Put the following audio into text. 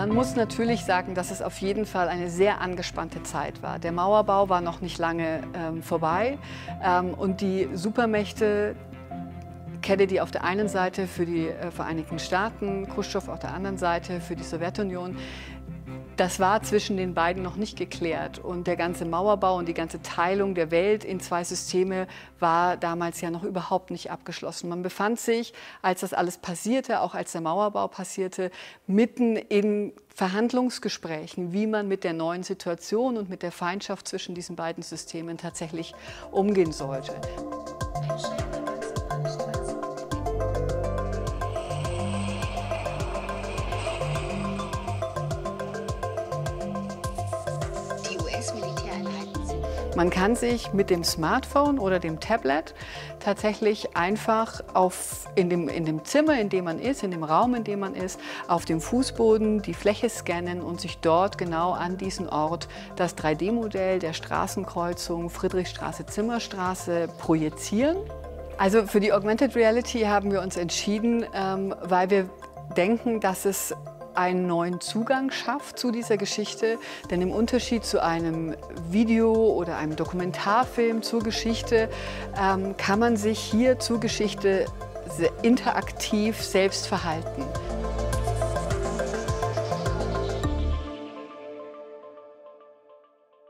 Man muss natürlich sagen, dass es auf jeden Fall eine sehr angespannte Zeit war. Der Mauerbau war noch nicht lange ähm, vorbei ähm, und die Supermächte Kennedy auf der einen Seite für die äh, Vereinigten Staaten, Khrushchev auf der anderen Seite für die Sowjetunion. Das war zwischen den beiden noch nicht geklärt. Und der ganze Mauerbau und die ganze Teilung der Welt in zwei Systeme war damals ja noch überhaupt nicht abgeschlossen. Man befand sich, als das alles passierte, auch als der Mauerbau passierte, mitten in Verhandlungsgesprächen, wie man mit der neuen Situation und mit der Feindschaft zwischen diesen beiden Systemen tatsächlich umgehen sollte. Man kann sich mit dem Smartphone oder dem Tablet tatsächlich einfach auf, in, dem, in dem Zimmer, in dem man ist, in dem Raum, in dem man ist, auf dem Fußboden die Fläche scannen und sich dort genau an diesen Ort das 3D-Modell der Straßenkreuzung Friedrichstraße-Zimmerstraße projizieren. Also für die Augmented Reality haben wir uns entschieden, ähm, weil wir denken, dass es einen neuen Zugang schafft zu dieser Geschichte. Denn im Unterschied zu einem Video oder einem Dokumentarfilm zur Geschichte ähm, kann man sich hier zur Geschichte interaktiv selbst verhalten.